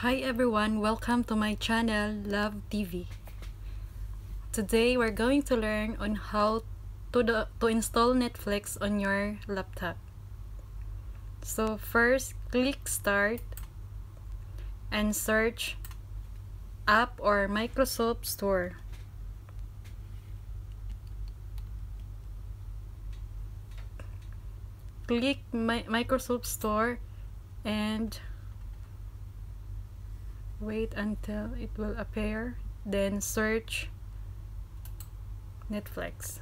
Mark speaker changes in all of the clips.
Speaker 1: Hi everyone, welcome to my channel Love TV. Today we're going to learn on how to, the, to install Netflix on your laptop. So first, click start and search app or Microsoft Store. Click My Microsoft Store and wait until it will appear then search Netflix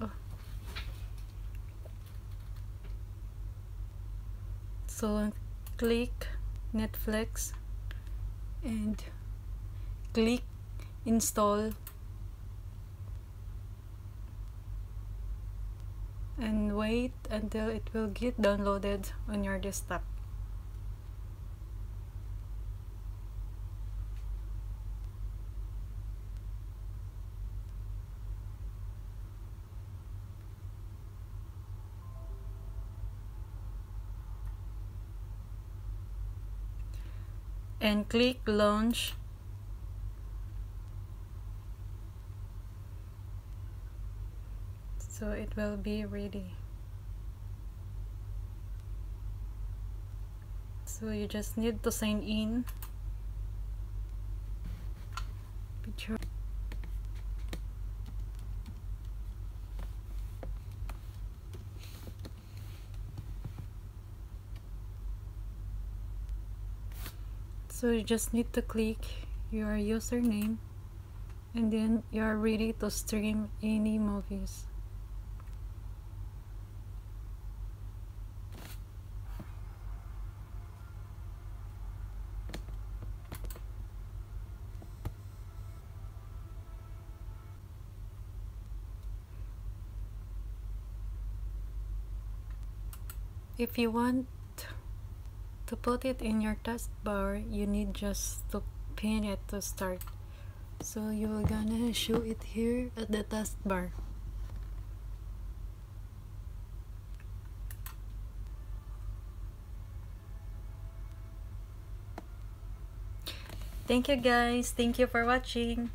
Speaker 1: oh. so click Netflix and click install and wait until it will get downloaded on your desktop. And click launch so it will be ready. So you just need to sign in. So you just need to click your username and then you are ready to stream any movies if you want to put it in your taskbar you need just to pin it to start. So you're gonna show it here at the taskbar thank you guys. Thank you for watching